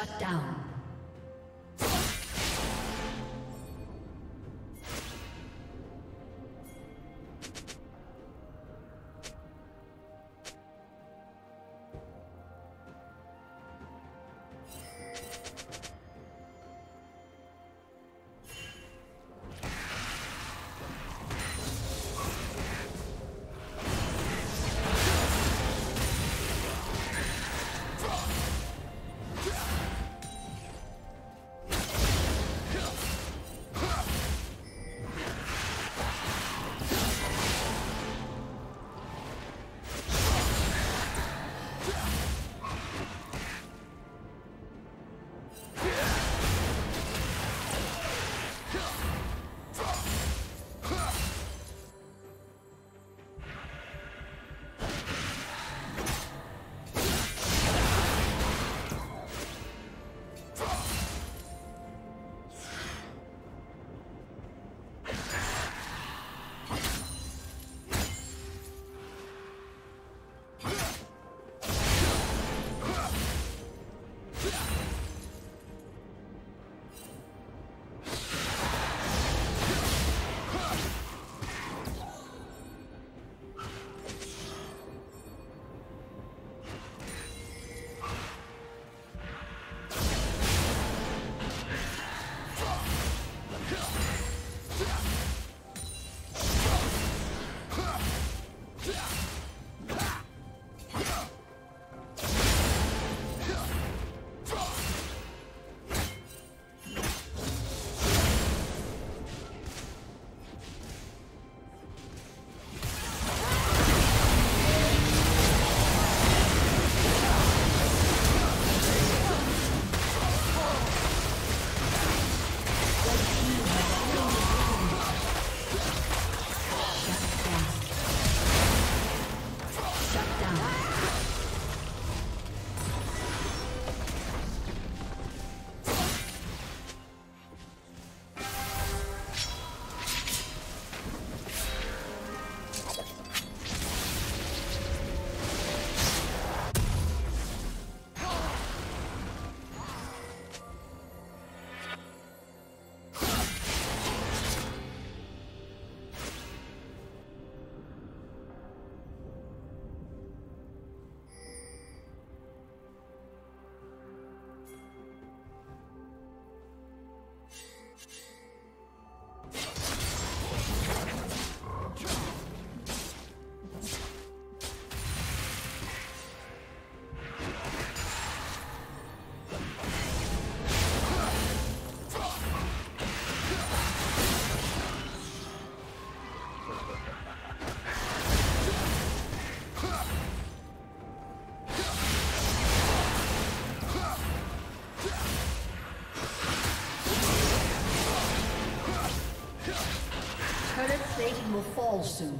Shut down. Fall soon.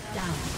Shut down.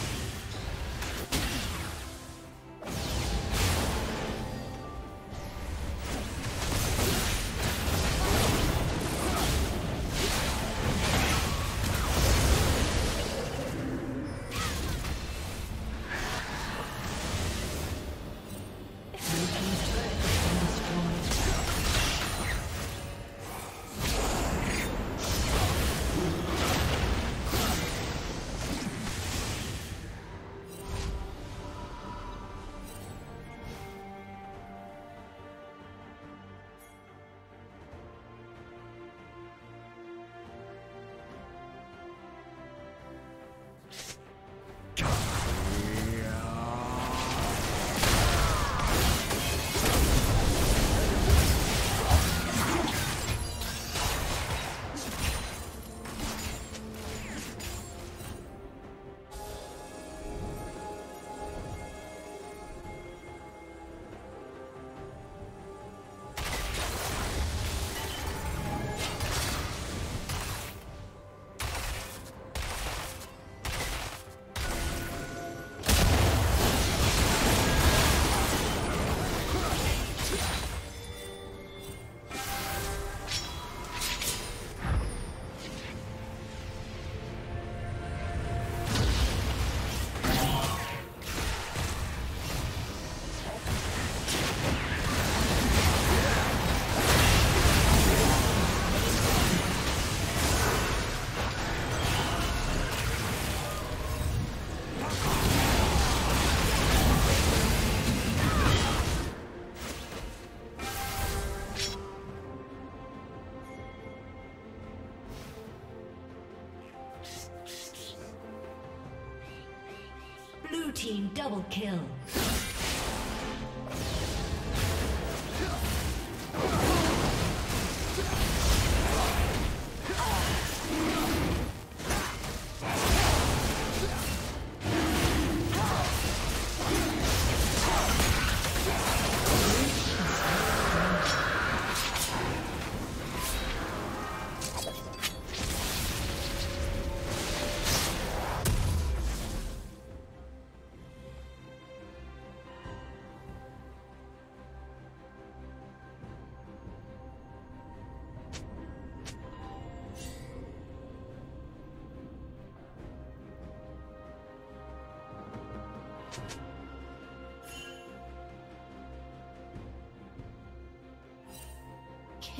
Double kill.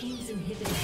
team's inhibitor.